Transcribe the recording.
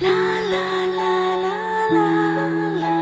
啦啦啦啦啦啦。